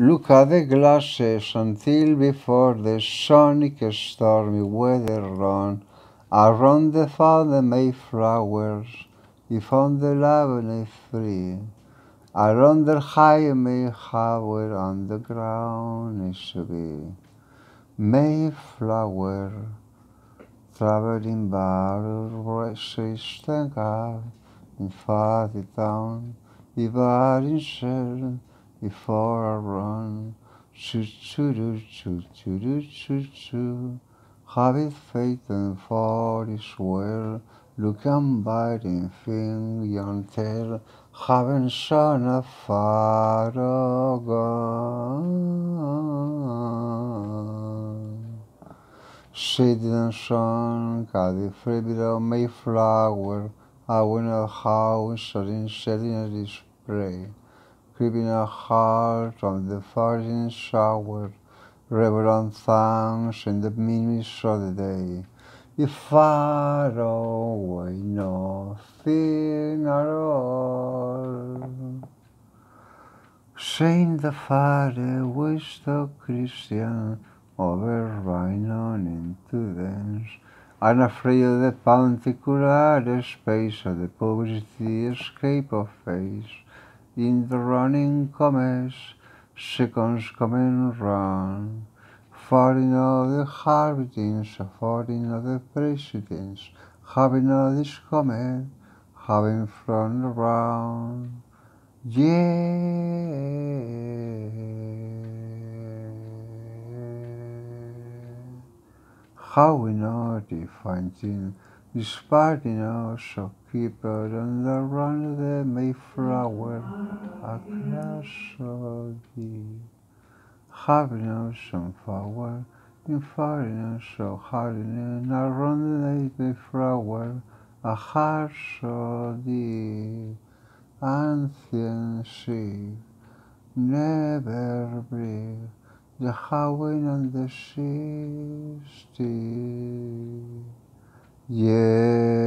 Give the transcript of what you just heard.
Look at the glasses until before the sonic stormy weather run around the fallen Mayflowers, if on the lavender free. Around the high may Mayflower on the ground is to be. Mayflower, traveling barrel races thank God, in fatty town, if I in before I run. Choo choo choo choo choo choo choo. Have faith and for is well. Look and biting thing young tell. Haven't son a far gone. Shaded and sun, Caddy free below Mayflower. I win a house, setting, setting a display a heart of the farthing shower, reverent thanks in the minutes of the day. If far away, nothing at all. Saint the Father, the Christian, over on into dance, unafraid of the particular space of the poverty escape of face in the running commerce, seconds run. Foreign of the harvestings, foreign of the presidents, having all this coming, having flown around. Yeah. How we know the finding Despite our shopkeeper and the run of the Mayflower across thee. Having some flower in foreign so hardly around the Mayflower a harsh thee. Ancient sea, never breathe the howling and the sea still. Yeah.